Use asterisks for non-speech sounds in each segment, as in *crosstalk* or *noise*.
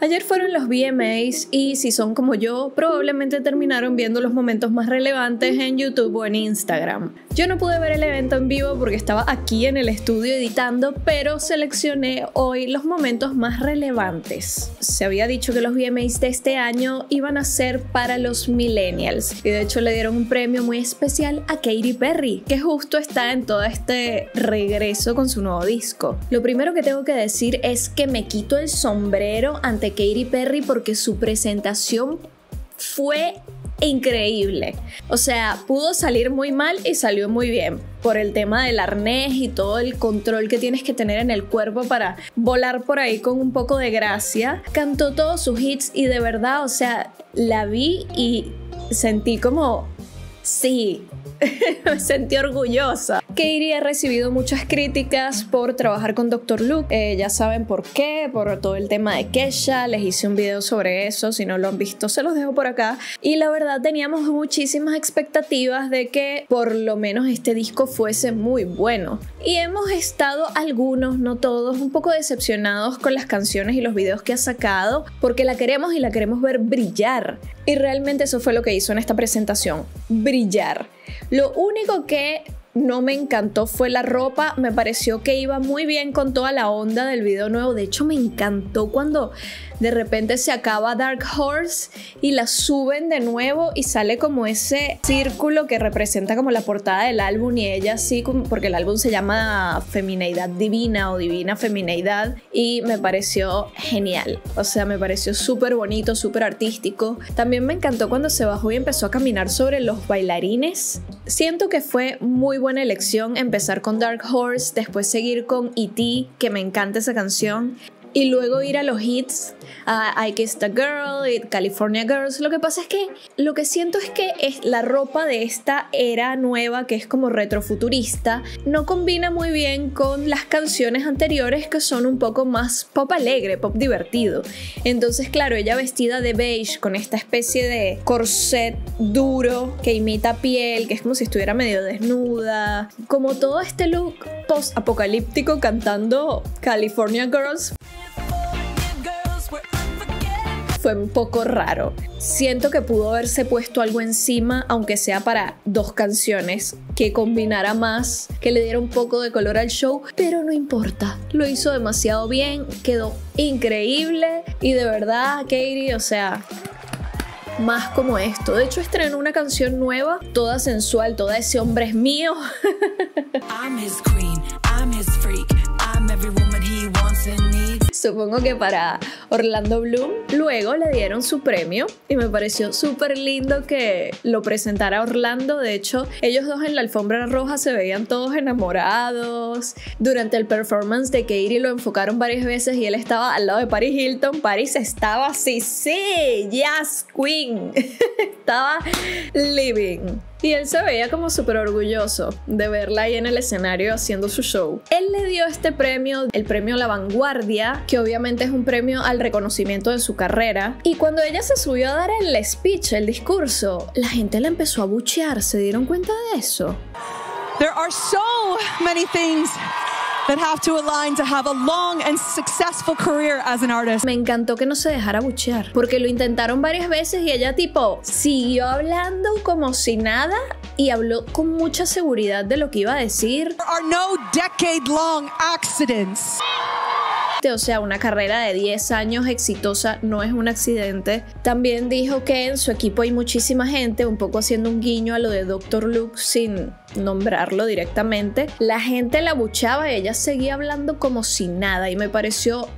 Ayer fueron los VMAs y si son como yo, probablemente terminaron viendo los momentos más relevantes en YouTube o en Instagram. Yo no pude ver el evento en vivo porque estaba aquí en el estudio editando, pero seleccioné hoy los momentos más relevantes. Se había dicho que los VMAs de este año iban a ser para los millennials y de hecho le dieron un premio muy especial a Katy Perry, que justo está en todo este regreso con su nuevo disco. Lo primero que tengo que decir es que me quito el sombrero ante Katy Perry porque su presentación fue increíble. O sea, pudo salir muy mal y salió muy bien por el tema del arnés y todo el control que tienes que tener en el cuerpo para volar por ahí con un poco de gracia. Cantó todos sus hits y de verdad, o sea, la vi y sentí como, sí, *laughs* me sentí orgullosa. Katie ha recibido muchas críticas por trabajar con Dr. Luke. Eh, ya saben por qué, por todo el tema de Kesha. Les hice un video sobre eso. Si no lo han visto, se los dejo por acá. Y la verdad, teníamos muchísimas expectativas de que por lo menos este disco fuese muy bueno. Y hemos estado algunos, no todos, un poco decepcionados con las canciones y los videos que ha sacado porque la queremos y la queremos ver brillar. Y realmente eso fue lo que hizo en esta presentación. Lo único que no me encantó fue la ropa, me pareció que iba muy bien con toda la onda del video nuevo, de hecho me encantó cuando de repente se acaba Dark Horse y la suben de nuevo y sale como ese círculo que representa como la portada del álbum y ella así, porque el álbum se llama Femineidad Divina o Divina Femineidad y me pareció genial, o sea, me pareció súper bonito, súper artístico. También me encantó cuando se bajó y empezó a caminar sobre los bailarines. Siento que fue muy buena elección empezar con Dark Horse, después seguir con E.T., que me encanta esa canción y luego ir a los hits, a I Kissed a Girl y California Girls. Lo que pasa es que lo que siento es que es la ropa de esta era nueva, que es como retrofuturista, no combina muy bien con las canciones anteriores que son un poco más pop alegre, pop divertido. Entonces, claro, ella vestida de beige con esta especie de corset duro que imita piel, que es como si estuviera medio desnuda, como todo este look post apocalíptico cantando California Girls fue un poco raro. Siento que pudo haberse puesto algo encima, aunque sea para dos canciones, que combinara más, que le diera un poco de color al show, pero no importa. Lo hizo demasiado bien, quedó increíble y de verdad, Katie, o sea, más como esto. De hecho, estrenó una canción nueva, toda sensual, toda ese hombre es mío. *laughs* I'm his queen, I'm his freak, I'm every woman he wants and needs supongo que para Orlando Bloom. Luego le dieron su premio y me pareció súper lindo que lo presentara Orlando. De hecho, ellos dos en la alfombra roja se veían todos enamorados. Durante el performance de Katie lo enfocaron varias veces y él estaba al lado de Paris Hilton. Paris estaba así, sí, yes, queen. *laughs* estaba living. Y él se veía como súper orgulloso de verla ahí en el escenario haciendo su show. Él le dio este premio, el premio La Vanguardia, que obviamente es un premio al reconocimiento de su carrera. Y cuando ella se subió a dar el speech, el discurso, la gente la empezó a buchear. ¿Se dieron cuenta de eso? There are so many things that have to align to have a long and successful career as an artist. Me encantó que no se dejara buchear, porque lo intentaron varias veces y ella tipo siguió hablando como si nada y habló con mucha seguridad de lo que iba a decir. There are no decade long accidents. O sea, una carrera de 10 años exitosa no es un accidente. También dijo que en su equipo hay muchísima gente, un poco haciendo un guiño a lo de Dr. Luke sin nombrarlo directamente. La gente la buchaba y ella seguía hablando como si nada y me pareció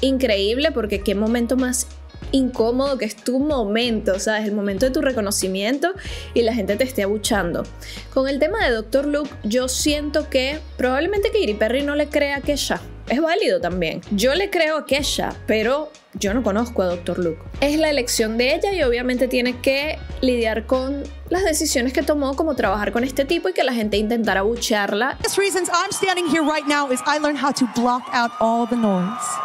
increíble porque qué momento más incómodo que es tu momento, ¿sabes? El momento de tu reconocimiento y la gente te esté abuchando. Con el tema de Dr. Luke, yo siento que probablemente Katy Perry no le crea que ya es válido también. Yo le creo a Kesha, pero yo no conozco a Dr. Luke. Es la elección de ella y obviamente tiene que lidiar con las decisiones que tomó como trabajar con este tipo y que la gente intentara buchearla.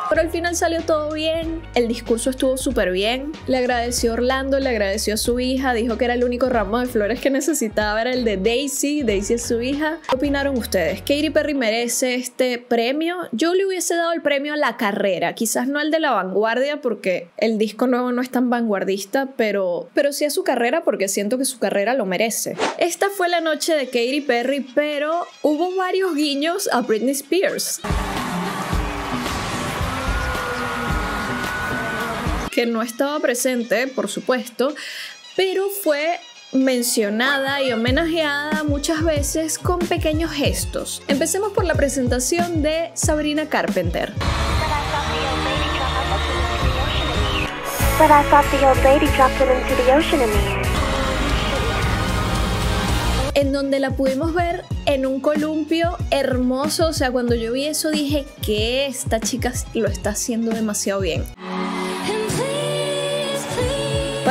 Pero al final salió todo bien, el discurso estuvo súper bien, le agradeció a Orlando, le agradeció a su hija, dijo que era el único ramo de flores que necesitaba, era el de Daisy, Daisy es su hija. ¿Qué opinaron ustedes? ¿Katy Perry merece este premio? Yo le hubiese dado el premio a la carrera, quizás no al de la vanguardia porque el disco nuevo no es tan vanguardista, pero, pero sí a su carrera porque siento que su carrera lo merece. Esta fue la noche de Katy Perry, pero hubo varios guiños a Britney Spears. que no estaba presente, por supuesto, pero fue mencionada y homenajeada muchas veces con pequeños gestos. Empecemos por la presentación de Sabrina Carpenter. En donde la pudimos ver en un columpio hermoso, o sea, cuando yo vi eso dije que esta chica lo está haciendo demasiado bien.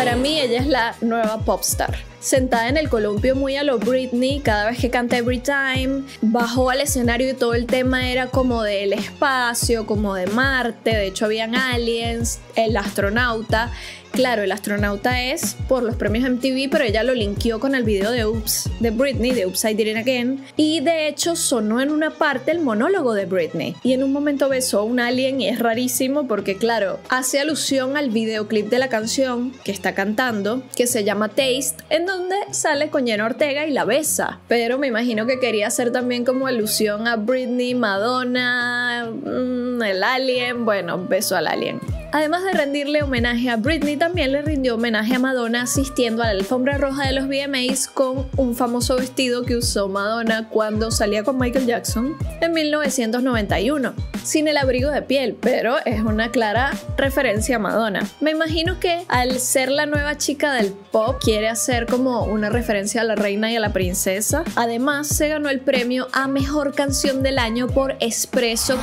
Para mí ella es la nueva popstar. Sentada en el columpio muy a lo Britney, cada vez que canta Every Time, bajó al escenario y todo el tema era como del espacio, como de Marte, de hecho habían aliens, el astronauta Claro, el astronauta es por los premios MTV, pero ella lo linkeó con el video de Oops de Britney, de Oops I Did It Again. Y de hecho sonó en una parte el monólogo de Britney. Y en un momento besó a un alien y es rarísimo porque, claro, hace alusión al videoclip de la canción que está cantando, que se llama Taste, en donde sale con Jenna Ortega y la besa. Pero me imagino que quería hacer también como alusión a Britney, Madonna, mm, el alien. Bueno, beso al alien. Además de rendirle homenaje a Britney, también le rindió homenaje a Madonna asistiendo a la alfombra roja de los VMAs con un famoso vestido que usó Madonna cuando salía con Michael Jackson en 1991, sin el abrigo de piel, pero es una clara referencia a Madonna. Me imagino que al ser la nueva chica del pop quiere hacer como una referencia a la reina y a la princesa. Además, se ganó el premio a Mejor Canción del Año por Espresso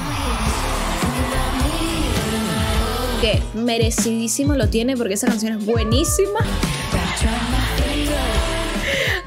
que merecidísimo lo tiene porque esa canción es buenísima.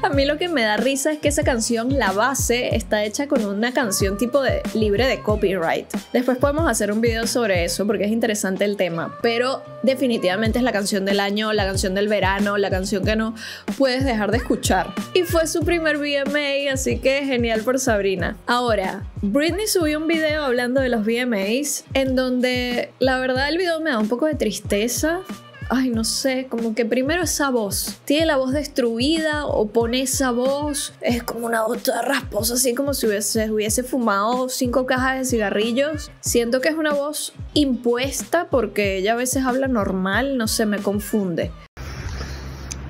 A mí lo que me da risa es que esa canción, la base, está hecha con una canción tipo de libre de copyright. Después podemos hacer un video sobre eso porque es interesante el tema, pero definitivamente es la canción del año, la canción del verano, la canción que no puedes dejar de escuchar. Y fue su primer VMA, así que genial por Sabrina. Ahora, Britney subió un video hablando de los VMAs en donde la verdad el video me da un poco de tristeza ay, no sé, como que primero esa voz, tiene la voz destruida o pone esa voz, es como una voz toda rasposa, así como si hubiese, fumado cinco cajas de cigarrillos. Siento que es una voz impuesta porque ella a veces habla normal, no sé, me confunde.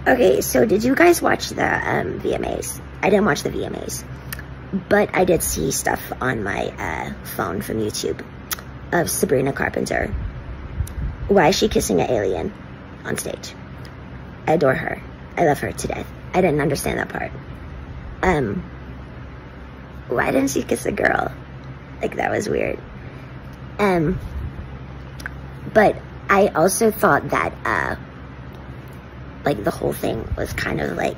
Okay, so did you guys watch the um, VMAs? I didn't watch the VMAs, but I did see stuff on my uh, phone from YouTube of Sabrina Carpenter. Why is she kissing an alien? On stage. I adore her. I love her to death. I didn't understand that part. Um, why didn't she kiss a girl? Like that was weird. Um, but I also thought that, uh, like the whole thing was kind of like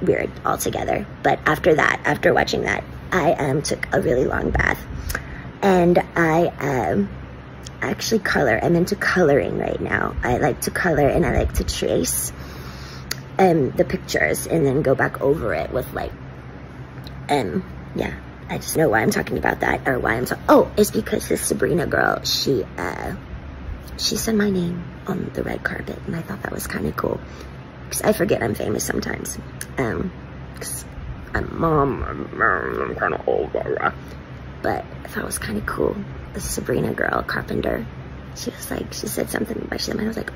weird altogether. But after that, after watching that, I um, took a really long bath and I um, actually color. I'm into coloring right now. I like to color and I like to trace um, the pictures and then go back over it with like, um, yeah. I just know why I'm talking about that or why I'm talking. Oh, it's because this Sabrina girl, she, uh, she said my name on the red carpet and I thought that was kind of cool. Because I forget I'm famous sometimes. Um, cause I'm mom, I'm, I'm kind of old, blah, blah. but I thought it was kind of cool. The Sabrina girl, Carpenter. She was like, she said something about she, I was like,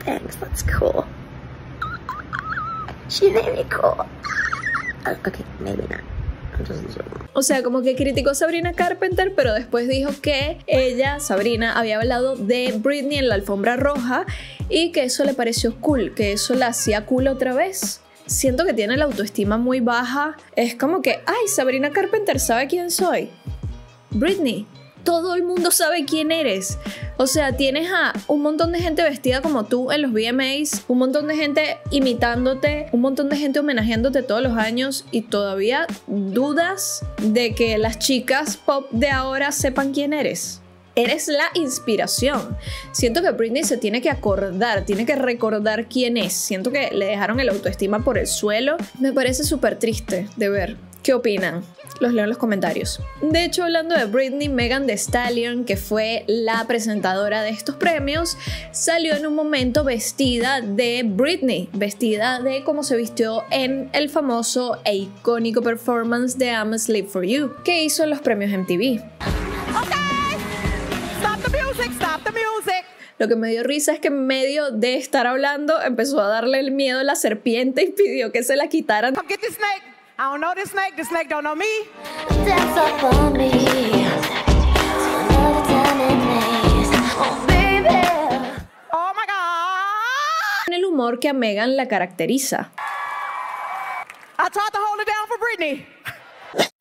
thanks, that's cool. She made me cool. Uh, okay, maybe not. O sea, como que criticó a Sabrina Carpenter, pero después dijo que ella, Sabrina, había hablado de Britney en la alfombra roja y que eso le pareció cool, que eso la hacía cool otra vez siento que tiene la autoestima muy baja. Es como que, ay, Sabrina Carpenter sabe quién soy. Britney, todo el mundo sabe quién eres. O sea, tienes a un montón de gente vestida como tú en los VMAs, un montón de gente imitándote, un montón de gente homenajeándote todos los años y todavía dudas de que las chicas pop de ahora sepan quién eres. Eres la inspiración. Siento que Britney se tiene que acordar, tiene que recordar quién es. Siento que le dejaron el autoestima por el suelo. Me parece súper triste de ver ¿Qué opinan? Los leo en los comentarios. De hecho, hablando de Britney, Megan Thee Stallion, que fue la presentadora de estos premios, salió en un momento vestida de Britney, vestida de cómo se vistió en el famoso e icónico performance de I'm Asleep for You, que hizo en los premios MTV. Stop the music, stop the music. Lo que me dio risa es que en medio de estar hablando empezó a darle el miedo a la serpiente y pidió que se la quitaran. Come get this snake. I don't know this snake. This snake don't know me. Dance up on me. Another time and place. Oh, baby. Oh my God. En el humor que a Megan la caracteriza. I tried to hold it down for Britney.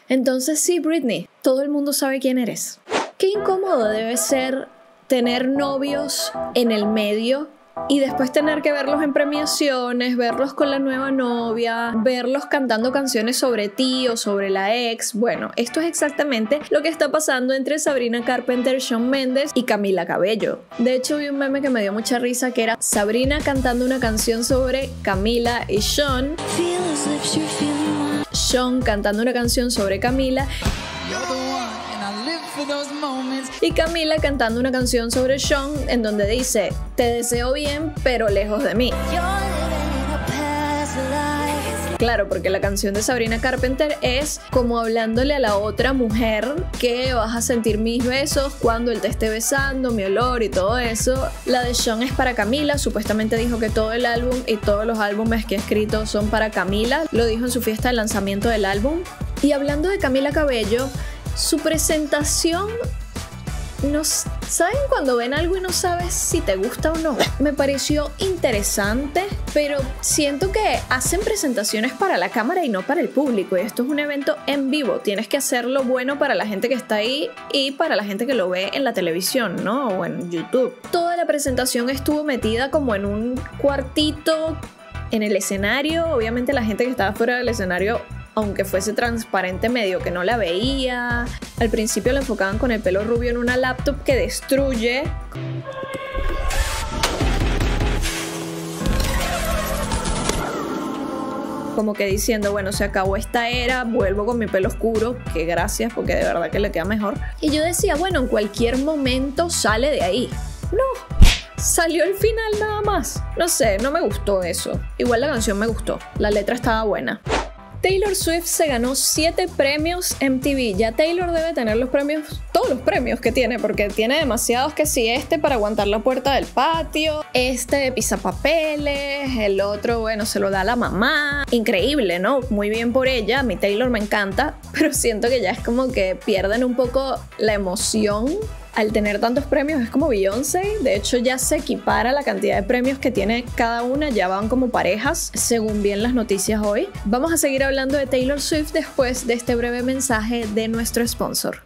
Entonces sí, Britney, todo el mundo sabe quién eres. Qué incómodo debe ser tener novios en el medio y después tener que verlos en premiaciones, verlos con la nueva novia, verlos cantando canciones sobre ti o sobre la ex. Bueno, esto es exactamente lo que está pasando entre Sabrina Carpenter, Shawn Mendes y Camila Cabello. De hecho, vi un meme que me dio mucha risa que era Sabrina cantando una canción sobre Camila y Shawn. Sean cantando una canción sobre Camila y Camila cantando una canción sobre Sean en donde dice, te deseo bien pero lejos de mí. Claro, porque la canción de Sabrina Carpenter es como hablándole a la otra mujer que vas a sentir mis besos cuando él te esté besando, mi olor y todo eso. La de Sean es para Camila, supuestamente dijo que todo el álbum y todos los álbumes que ha escrito son para Camila, lo dijo en su fiesta de lanzamiento del álbum. Y hablando de Camila Cabello, su presentación no s- saben cuando ven algo y no sabes si te gusta o no. Me pareció interesante, pero siento que hacen presentaciones para la cámara y no para el público. Y esto es un evento en vivo. Tienes que hacerlo bueno para la gente que está ahí y para la gente que lo ve en la televisión, ¿no? O en YouTube. Toda la presentación estuvo metida como en un cuartito en el escenario. Obviamente la gente que estaba fuera del escenario aunque fuese transparente medio que no la veía. Al principio la enfocaban con el pelo rubio en una laptop que destruye. Como que diciendo, bueno, se acabó esta era, vuelvo con mi pelo oscuro, que gracias porque de verdad que le queda mejor. Y yo decía, bueno, en cualquier momento sale de ahí. No, salió el final nada más. No sé, no me gustó eso. Igual la canción me gustó, la letra estaba buena. Taylor Swift se ganó 7 premios MTV. Ya Taylor debe tener los premios, todos los premios que tiene, porque tiene demasiados que sí, este para aguantar la puerta del patio, este de pisapapeles, el otro, bueno, se lo da a la mamá. Increíble, ¿no? Muy bien por ella, mi Taylor me encanta, *laughs* pero siento que ya es como que pierden un poco la emoción al tener tantos premios es como Beyoncé. De hecho, ya se equipara la cantidad de premios que tiene cada una. Ya van como parejas, según bien las noticias hoy. Vamos a seguir hablando de Taylor Swift después de este breve mensaje de nuestro sponsor.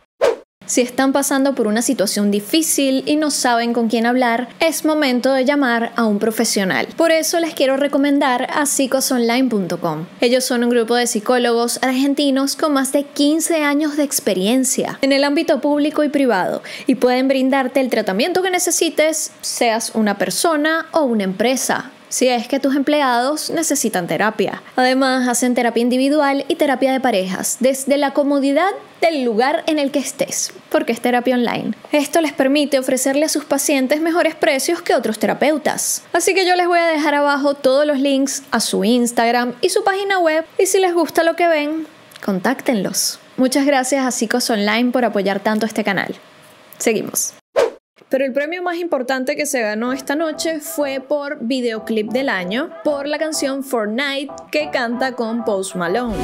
Si están pasando por una situación difícil y no saben con quién hablar, es momento de llamar a un profesional. Por eso les quiero recomendar a psicosonline.com. Ellos son un grupo de psicólogos argentinos con más de 15 años de experiencia en el ámbito público y privado y pueden brindarte el tratamiento que necesites, seas una persona o una empresa si es que tus empleados necesitan terapia. Además, hacen terapia individual y terapia de parejas desde la comodidad del lugar en el que estés, porque es terapia online. Esto les permite ofrecerle a sus pacientes mejores precios que otros terapeutas. Así que yo les voy a dejar abajo todos los links a su Instagram y su página web y si les gusta lo que ven, contáctenlos. Muchas gracias a Psicos Online por apoyar tanto este canal. Seguimos. Pero el premio más importante que se ganó esta noche fue por videoclip del año, por la canción Fortnite que canta con Post Malone.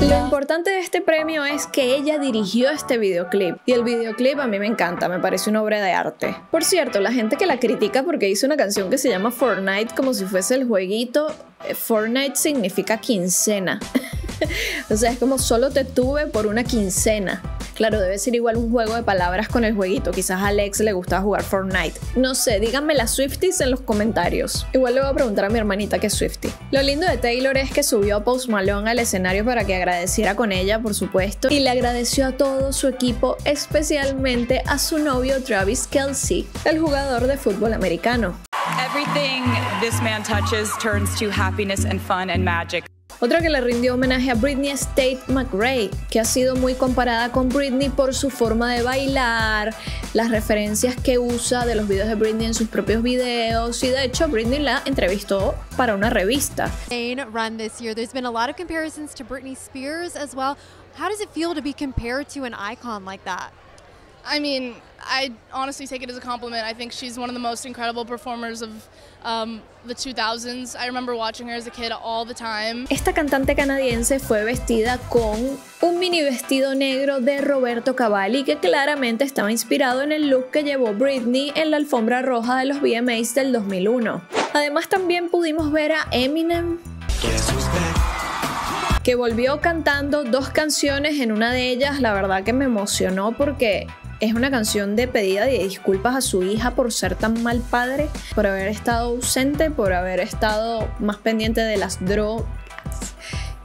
Lo importante de este premio es que ella dirigió este videoclip y el videoclip a mí me encanta, me parece una obra de arte. Por cierto, la gente que la critica porque hizo una canción que se llama Fortnite como si fuese el jueguito, eh, Fortnite significa quincena. *laughs* *laughs* o sea, es como solo te tuve por una quincena. Claro, debe ser igual un juego de palabras con el jueguito. Quizás a Alex le gustaba jugar Fortnite. No sé, díganme las Swifties en los comentarios. Igual le voy a preguntar a mi hermanita que es Swiftie. Lo lindo de Taylor es que subió a Post Malone al escenario para que agradeciera con ella, por supuesto, y le agradeció a todo su equipo, especialmente a su novio Travis Kelsey, el jugador de fútbol americano. Everything this man touches turns to happiness and fun and magic. Otra que le rindió homenaje a Britney es Tate McRae, que ha sido muy comparada con Britney por su forma de bailar, las referencias que usa de los videos de Britney en sus propios videos y de hecho Britney la entrevistó para una revista. run this year. There's been a lot of comparisons to Britney Spears as well. How does it feel to be compared to an icon like that? I mean, I honestly take it as a compliment. I think she's one of the most incredible performers of um, the 2000s. I remember watching her as a kid all the time. Esta cantante canadiense fue vestida con un mini vestido negro de Roberto Cavalli que claramente estaba inspirado en el look que llevó Britney en la alfombra roja de los VMAs del 2001. Además también pudimos ver a Eminem que volvió cantando dos canciones en una de ellas, la verdad que me emocionó porque es una canción de pedida de disculpas a su hija por ser tan mal padre, por haber estado ausente, por haber estado más pendiente de las drogas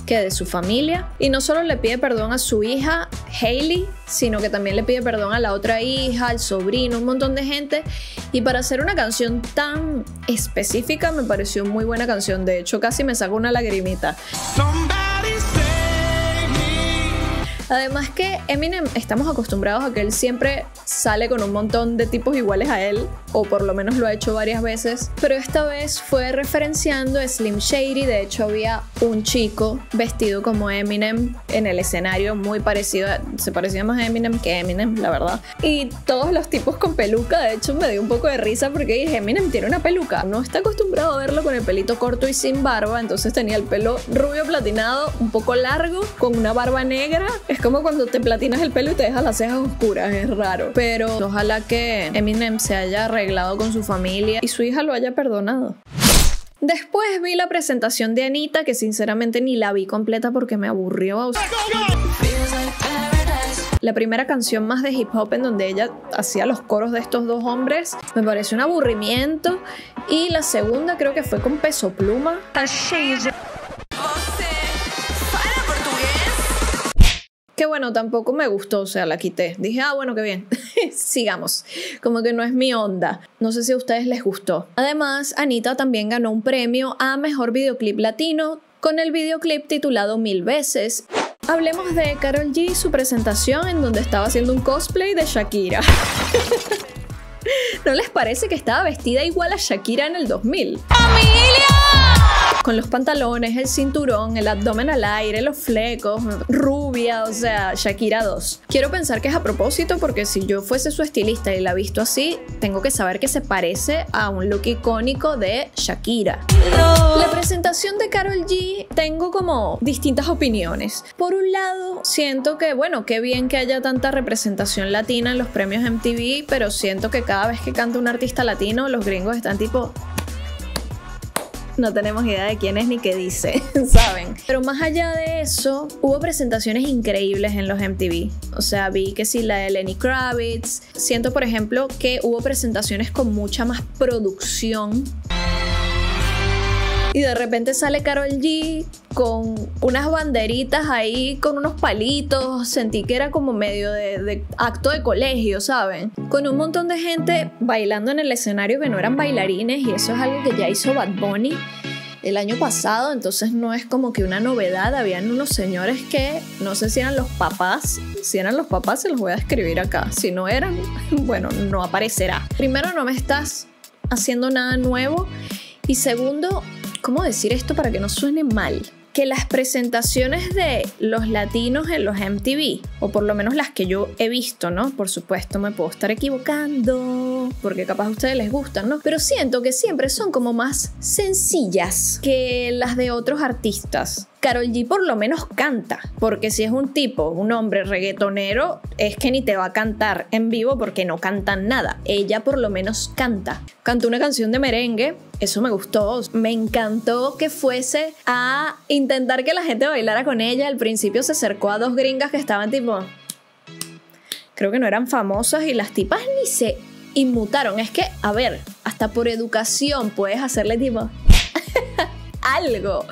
que de su familia. Y no solo le pide perdón a su hija, Hailey, sino que también le pide perdón a la otra hija, al sobrino, un montón de gente. Y para hacer una canción tan específica me pareció muy buena canción. De hecho, casi me sacó una lagrimita. Además que Eminem estamos acostumbrados a que él siempre sale con un montón de tipos iguales a él, o por lo menos lo ha hecho varias veces, pero esta vez fue referenciando a Slim Shady, de hecho había un chico vestido como Eminem en el escenario, muy parecido, se parecía más a Eminem que Eminem, la verdad. Y todos los tipos con peluca, de hecho me dio un poco de risa porque dije, Eminem tiene una peluca, no está acostumbrado a verlo con el pelito corto y sin barba, entonces tenía el pelo rubio platinado, un poco largo, con una barba negra es como cuando te platinas el pelo y te dejas las cejas oscuras, es raro. Pero ojalá que Eminem se haya arreglado con su familia y su hija lo haya perdonado. Después vi la presentación de Anita, que sinceramente ni la vi completa porque me aburrió. La primera canción más de hip hop en donde ella hacía los coros de estos dos hombres me pareció un aburrimiento. Y la segunda creo que fue con peso pluma. Bueno, tampoco me gustó, o sea, la quité. Dije, ah, bueno, qué bien. *laughs* Sigamos. Como que no es mi onda. No sé si a ustedes les gustó. Además, Anita también ganó un premio a Mejor Videoclip Latino con el videoclip titulado Mil veces. Hablemos de Carol G su presentación en donde estaba haciendo un cosplay de Shakira. *laughs* ¿No les parece que estaba vestida igual a Shakira en el 2000? ¡Familia! Con los pantalones, el cinturón, el abdomen al aire, los flecos, rubia, o sea, Shakira 2. Quiero pensar que es a propósito porque si yo fuese su estilista y la visto así, tengo que saber que se parece a un look icónico de Shakira. La presentación de Carol G tengo como distintas opiniones. Por un lado, siento que, bueno, qué bien que haya tanta representación latina en los premios MTV, pero siento que cada vez que canta un artista latino, los gringos están tipo, no tenemos idea de quién es ni qué dice, *laughs* ¿saben? Pero más allá de eso, hubo presentaciones increíbles en los MTV. O sea, vi que sí, la de Lenny Kravitz. Siento, por ejemplo, que hubo presentaciones con mucha más producción y de repente sale Carol G con unas banderitas ahí, con unos palitos. Sentí que era como medio de, acto de colegio, ¿saben? Con un montón de gente bailando en el escenario que no eran bailarines y eso es algo que ya hizo Bad Bunny el año pasado, entonces no es como que una novedad. Habían unos señores que no sé si eran los papás. Si eran los papás, se los voy a escribir acá. Si no eran, *laughs* bueno, no aparecerá. Primero, no me estás haciendo nada nuevo. Y segundo, ¿cómo decir esto para que no suene mal? Que las presentaciones de los latinos en los MTV, o por lo menos las que yo he visto, ¿no? Por supuesto me puedo estar equivocando, porque capaz a ustedes les gustan, ¿no? Pero siento que siempre son como más sencillas que las de otros artistas. Carol G por lo menos canta, porque si es un tipo, un hombre reggaetonero, es que ni te va a cantar en vivo porque no cantan nada. Ella por lo menos canta. Cantó una canción de merengue, eso me gustó, me encantó que fuese a intentar que la gente bailara con ella. Al principio se acercó a dos gringas que estaban tipo... Creo que no eran famosas y las tipas ni se inmutaron. Es que, a ver, hasta por educación puedes hacerle tipo... algo.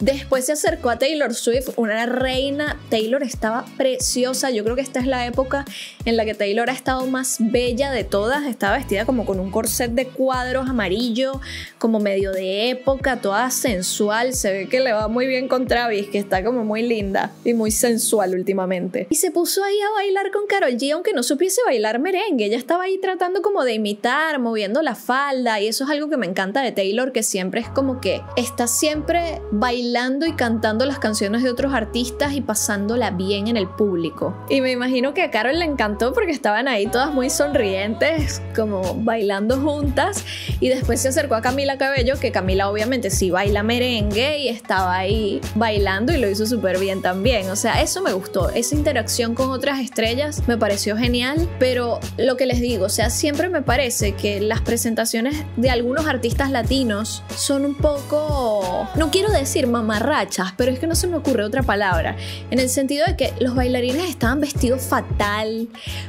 Después se acercó a Taylor Swift, una reina. Taylor estaba preciosa. Yo creo que esta es la época en la que Taylor ha estado más bella de todas. Estaba vestida como con un corset de cuadros amarillo, como medio de época, toda sensual. Se ve que le va muy bien con Travis, que está como muy linda y muy sensual últimamente. Y se puso ahí a bailar con Karol G, aunque no supiese bailar merengue. Ella estaba ahí tratando como de imitar, moviendo la falda. Y eso es algo que me encanta de Taylor, que siempre es como que está siempre bailando y cantando las canciones de otros artistas y pasándola bien en el público. Y me imagino que a Carol le encantó porque estaban ahí todas muy sonrientes, como bailando juntas. Y después se acercó a Camila Cabello, que Camila obviamente sí baila merengue y estaba ahí bailando y lo hizo súper bien también. O sea, eso me gustó. Esa interacción con otras estrellas me pareció genial. Pero lo que les digo, o sea, siempre me parece que las presentaciones de algunos artistas latinos son un poco, no quiero decir mamarrachas, pero es que no se me ocurre otra palabra. En el sentido de que los bailarines estaban vestidos fatal,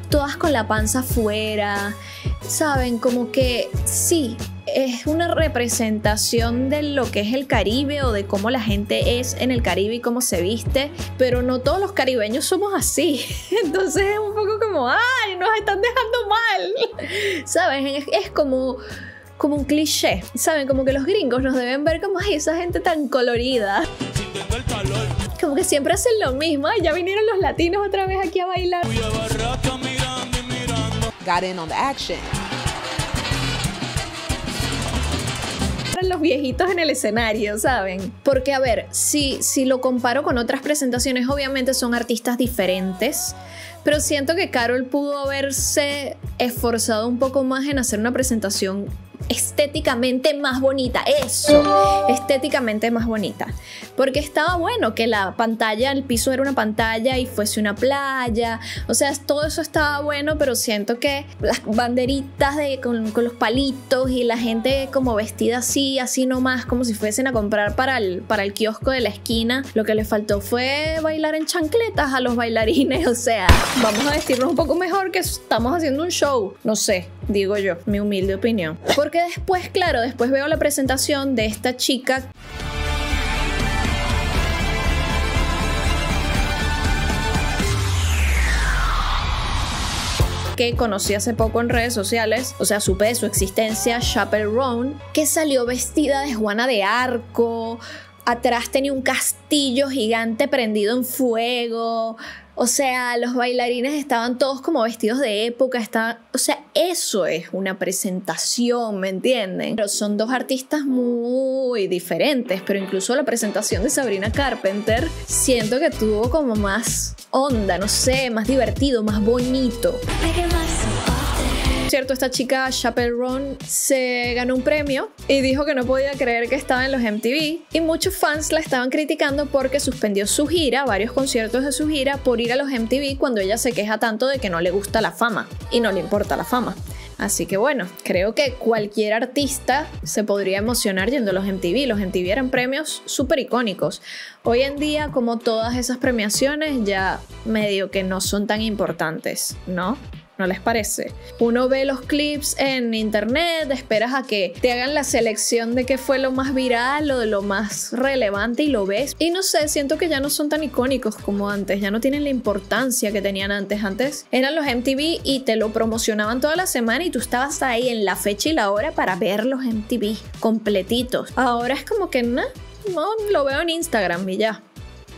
todas con la panza afuera. Saben, como que sí, es una representación de lo que es el Caribe o de cómo la gente es en el Caribe y cómo se viste, pero no todos los caribeños somos así. *laughs* Entonces es un poco como, ay, nos están dejando mal. *laughs* ¿Saben? Es, es como como un cliché, ¿saben? Como que los gringos nos deben ver como, ay, esa gente tan colorida. Como que siempre hacen lo mismo, y ya vinieron los latinos otra vez aquí a bailar. Got in on the action. los viejitos en el escenario, ¿saben? Porque, a ver, si, si lo comparo con otras presentaciones, obviamente son artistas diferentes, pero siento que Carol pudo haberse esforzado un poco más en hacer una presentación estéticamente más bonita. Eso, estéticamente más bonita. Porque estaba bueno que la pantalla, el piso era una pantalla y fuese una playa. O sea, todo eso estaba bueno, pero siento que las banderitas de, con, con los palitos y la gente como vestida así, así nomás, como si fuesen a comprar para el, para el kiosco de la esquina, lo que le faltó fue bailar en chancletas a los bailarines. *laughs* O sea, vamos a vestirnos un poco mejor que estamos haciendo un show. No sé, digo yo, mi humilde opinión. Porque después, claro, después veo la presentación de esta chica. que conocí hace poco en redes sociales, o sea, supe de su existencia, Chappell Roan, que salió vestida de Juana de Arco, atrás tenía un castillo gigante prendido en fuego, o sea, los bailarines estaban todos como vestidos de época, estaban, o sea, eso es una presentación, ¿me entienden? Pero son dos artistas muy diferentes, pero incluso la presentación de Sabrina Carpenter siento que tuvo como más onda, no sé, más divertido, más bonito cierto, esta chica Chappell Roan se ganó un premio y dijo que no podía creer que estaba en los MTV y muchos fans la estaban criticando porque suspendió su gira, varios conciertos de su gira por ir a los MTV cuando ella se queja tanto de que no le gusta la fama y no le importa la fama. Así que bueno, creo que cualquier artista se podría emocionar yendo a los MTV. Los MTV eran premios súper icónicos. Hoy en día, como todas esas premiaciones, ya medio que no son tan importantes, ¿no? ¿No les parece? Uno ve los clips en internet, esperas a que te hagan la selección de qué fue lo más viral o de lo más relevante y lo ves. Y no sé, siento que ya no son tan icónicos como antes, ya no tienen la importancia que tenían antes. Antes eran los MTV y te lo promocionaban toda la semana y tú estabas ahí en la fecha y la hora para ver los MTV completitos. Ahora es como que no, no lo veo en Instagram y ya.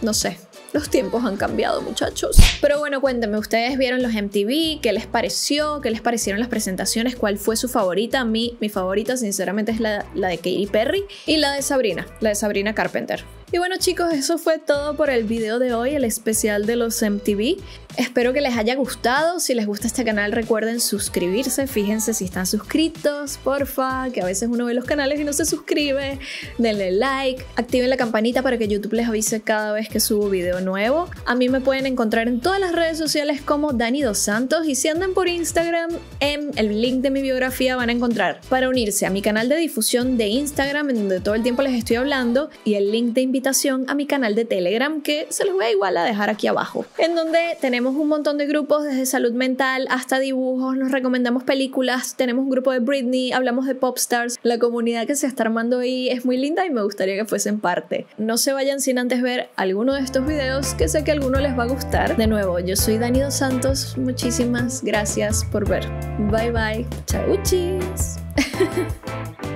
No sé. Los tiempos han cambiado, muchachos. Pero bueno, cuéntenme, ¿ustedes vieron los MTV? ¿Qué les pareció? ¿Qué les parecieron las presentaciones? ¿Cuál fue su favorita? A mí, mi favorita, sinceramente, es la, la de Katy Perry y la de Sabrina, la de Sabrina Carpenter. Y bueno chicos, eso fue todo por el video de hoy, el especial de los MTV. Espero que les haya gustado. Si les gusta este canal, recuerden suscribirse. Fíjense si están suscritos, porfa, que a veces uno ve los canales y no se suscribe. Denle like, activen la campanita para que YouTube les avise cada vez que subo video nuevo. A mí me pueden encontrar en todas las redes sociales como Dani Dos Santos y si andan por Instagram, en el link de mi biografía van a encontrar para unirse a mi canal de difusión de Instagram en donde todo el tiempo les estoy hablando y el link de invitación invitación a mi canal de Telegram que se los voy a igual a dejar aquí abajo, en donde tenemos un montón de grupos desde salud mental hasta dibujos, nos recomendamos películas, tenemos un grupo de Britney, hablamos de popstars, la comunidad que se está armando ahí es muy linda y me gustaría que fuesen parte. No se vayan sin antes ver alguno de estos videos que sé que alguno les va a gustar. De nuevo, yo soy Dani Dos Santos, muchísimas gracias por ver. Bye bye, chau chis. *laughs*